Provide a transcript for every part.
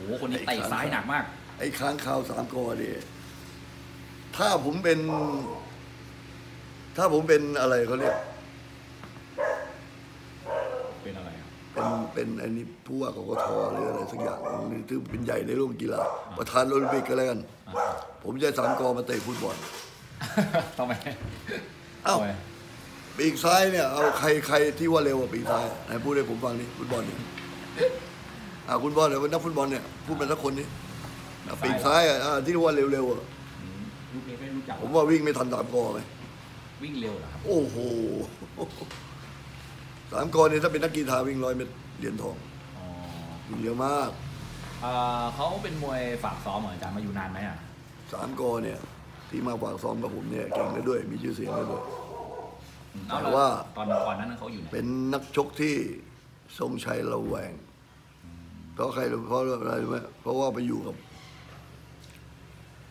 อ้โหคนนี้เตะซ้ายหนักมาก ไอ้ค้างคาวสามกอเนี่ยถ้าผมเป็น ถ้าผมเป็นอะไรเขาเรียกเป็นอะไรครับเป็นเป็นอันนี้ผู้ว่ากกทหรืออะไรสักอย่างหรือถือเป็นใหญ่ในโลกกีฬาประธานโอลิมปิกก็แล้วกันอะผมจะสามกอมาเตะฟุตบอลทำไมเอ้าทำไมปีกซ้ายเนี่ยเอาใครใครที่ว่าเร็วกว่าปีกซ้ายไหนพูดให้ผมฟังนี่ฟุตบอลเนี่ย อ่าคุณบอลเนี่ยเป็นนักฟุตบอลเนี่ยพูดเป็นสักคนนี้อะปีกซ้ายอะอ่าที่ว่าเร็วๆอะอืมยุคนี้ไม่รู้จักผมว่าวิ่งไม่ทันสามกอไหมวิ่งเร็วเหรอครับโอ้โหสามกอเนี่ยถ้าเป็นนักกีฬาวิ่งร้อยเมตรเหรียญทองอ๋อวิ่งเร็วมากเอ่อเขาเป็นมวยฝากซ้อมเหรออาจารย์มาอยู่นานไหมอะสามกอเนี่ย ที่มาฝากซ้อมกับผมเนี่ยเก่งได้ด้วย มีชื่อเสียงได้ด้วยอืมแต่แล้วว่าตอนก่อนนั้นเขาอยู่ไหนเป็นนักชกที่ทรงชัยระแวง เพราะใครรู้เพราะอะไรรู้ไหมเพราะว่าไปอยู่กับ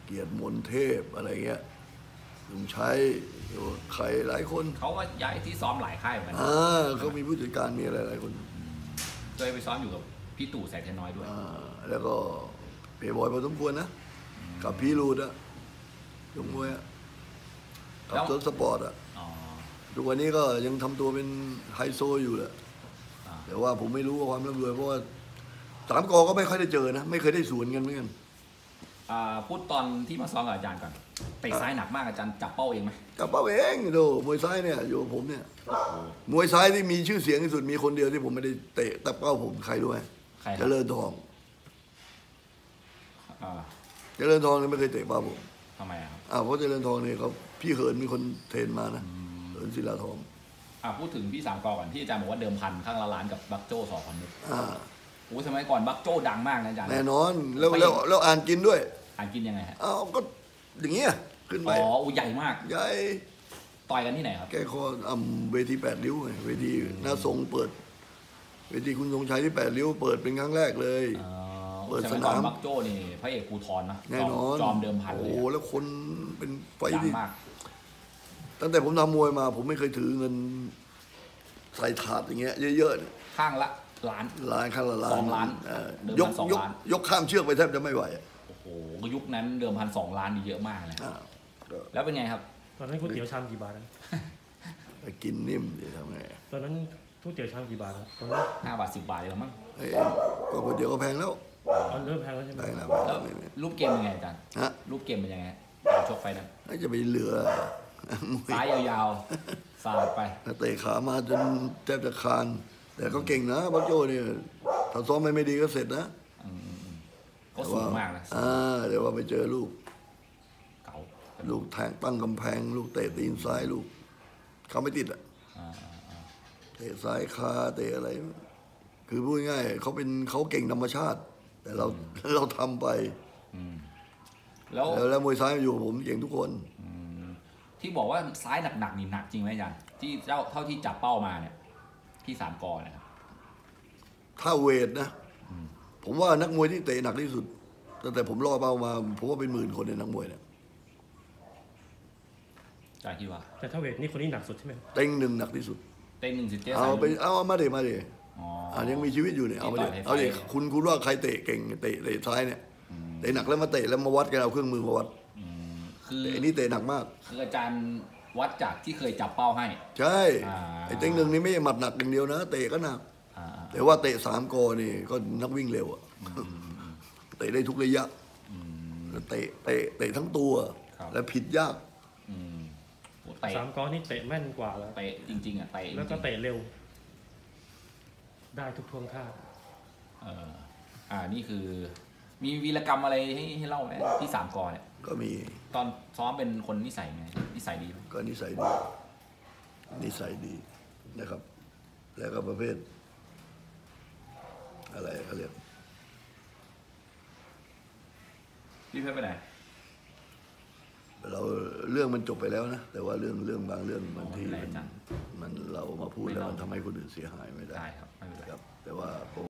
เกียรติมนเทพอะไรเงี้ยทรงชัยอยู่กับใครหลายคนเขาก็ย้ายที่ซ้อมหลายค่ายเหมือนกันอ่าเขามีผู้จัดการมีอะไรหลายคนเคยไปซ้อมอยู่กับพี่ตู่แสงเทยน้อยด้วยอ่าแล้วก็เปย์บอยพอสมควรนะกับพี่รูดอะยงมวยอะกับรถสปอร์ตอะอ๋อทุกวันนี้ก็ยังทำตัวเป็นไฮโซอยู่แหละอ่าแต่ว่าผมไม่รู้ว่าความร่ำรวยเพราะว่า สามกอก็ไม่ค่อยได้เจอนะ ไม่เคยได้สวนกันเหมือนกันอ่าพูดตอนที่มาซ้อมกับอาจารย์ก่อนเตะซ้ายหนักมากอาจารย์จับเป้าเองไหมกับเป้าเองดูมวยซ้ายเนี่ยอยู่กับผมเนี่ยมวยซ้ายที่มีชื่อเสียงที่สุดมีคนเดียวที่ผมไม่ได้เตะแต่เป้าผมใครรู้ไหมใครคเจรับริญทองอ่าเจริญทองเนี่ยไม่เคยเตะเป้าผมทำไมอะครับอ้าวเพราะเจริญทองเนี่ยเขาพี่เหินมีคนเทรนมานะเหินศิลาทองอ่าพูดถึงพี่สามกอก่อนที่อาจารย์บอกว่าเดิมพันข้างละล้านกับบักโจ้สองพันนึกอ่า โอ้สมัยก่อนบักโจ้ดังมากนะอาจารย์แน่นอนแล้วแล้วแล้วอ่านกินด้วย อ่านกินยังไงฮะอ้าวก็อย่างเงี้ยขึ้นไปอ๋ออูใหญ่มากใหญ่ต่อยกันที่ไหนครับแกคออ่ำเวทีแปดริ้วไงเวทีหน้าทรงเปิด เวทีคุณทรงชัยที่แปดริ้วเปิดเป็นครั้งแรกเลยอ๋อเปิดสมัยก่อนสนามบักโจ้นี่พระเอกภูทรนะแน่นอนจอมเดิมพันโอ้เลยโหอะแล้วคนเป็นไฟดังที่มากตั้งแต่ผมทำมวยมา ผมไม่เคยถือเงินใส่ถาดอย่างเงี้ยเยอะๆเนี่ยข้างละ ล้านล้านข้างละล้านสองล้านเออเดิมยพักนสองยกล้านยกข้ามเชือกไปแทบจะไม่ไหวอะโอ้โหยุคนั้นเดิมพันสองล้านนี่เยอะมากเลยอ่าก็แล้วเป็นไงครับ ตอนนั้นก๋วยเตี๋ยวชามกี่บาทนะไปกินนิ่มจะทำไงตอนนั้นก๋วยเตี๋ยวชามกี่บาทครับตอนนั้นห้าบาทสิบบาทเลยละมั้งเอ้ยก็ก๋วยเตี๋ยวก็แพงแล้วตอนเริ่มแพงแล้วใช่ไหมแพงแล้วแล้วไม่ไม่รูปเกมเป็นไงอาจารย์ฮะรูปเกมเป็นยังไงการชกไฟนั้นน่าจะไปเหลือมวยซ้ายยาวๆสาดไป เตะขามาจนแทบจะคาน แต่ก็เก่งนะบักโจ้เนี่ยถ้าซ้อมไม่ไม่ดีก็เสร็จนะอืมอืมอืมก็สูงมากนะอ่าเดี๋ยวว่าไปเจอลูก เก๋าลูกแทงตั้งกำแพง ลูกเตะตีนซ้ายลูก เขาไม่ติดอะอ่าอ่าอ่าเตะซ้ายคาเตะอะไร คือพูดง่ายๆเขาเป็นเขาเก่งธรรมชาติ แต่เราเราทำไปอืมแล้วแล้วแล้วมวยซ้ายมาอยู่กับผมเก่งทุกคนอืมที่บอกว่าซ้ายหนักๆนี่หนักจริงไหมอาจารย์ที่เจ้าเท่าที่จับเป้ามาเนี่ย ที่สามกอนะครับถ้าเวทนะ ผมว่านักมวยที่เตะหนักที่สุดตั้งแต่ผมล่อเป้ามา ผมว่าเป็นหมื่นคนในนักมวยเนี่ยอาจารย์คิดว่าแต่ถ้าเวทนี่คนนี้หนักสุดใช่ไหมเต็งหนึ่งหนักที่สุด เต็งหนึ่งสิเจ๊เอาสายไปเอามาเดมาเดอ๋ออ่ายังมีชีวิตอยู่เนี่ยเอามาเดที่ต่อยในไฟเอาเดคุณคุณว่าใครเตะเก่งเตะเตะซ้ายเนี่ยเตะหนักแล้วมาเตะแล้วมาวัดกันเอาเครื่องมือมาวัดอืมคือแต่อันนี้เตะหนักมากคืออาจารย์ วัดจากที่เคยจับเป้าให้ ใช่อ่าไอ้เต็งหนึ่งนี่ไม่ใช่หมัดหนักอย่างเดียวนะ เตะก็หนักอ่าอ่าแต่ว่าเตะสามกอนี่ก็นักวิ่งเร็วอะเตะได้ทุกระยะอืมแล้วเตะเตะเตะทั้งตัวครับและผิดยากอืมโหเตะสามก้อนนี่เตะแม่นกว่าแล้วเตะจริง ๆอะเตะจริงๆแล้วก็เตะเร็ว ได้ทุกท่วงท่าเอออ่านี่คือ มีวีรกรรมอะไรให้ให้เล่าไหมที่สามกอเนี่ยก็มีตอนซ้อมเป็นคนนิสัยไงนิสัยดีไหมก็นิสัยดีนิสัยดีนะครับ แล้วก็ประเภท อะไรเขาเรียกพี่เพชรไปไหนเราเรื่องมันจบไปแล้วนะ แต่ว่าเรื่องเรื่องบางเรื่องบางทีไม่เป็นไรมันอาจารย์มันเรามาพูดแล้วมันทำให้คนอื่นเสียหายไม่ได้ได้ครับไม่เป็นไรครับ แต่ว่าผม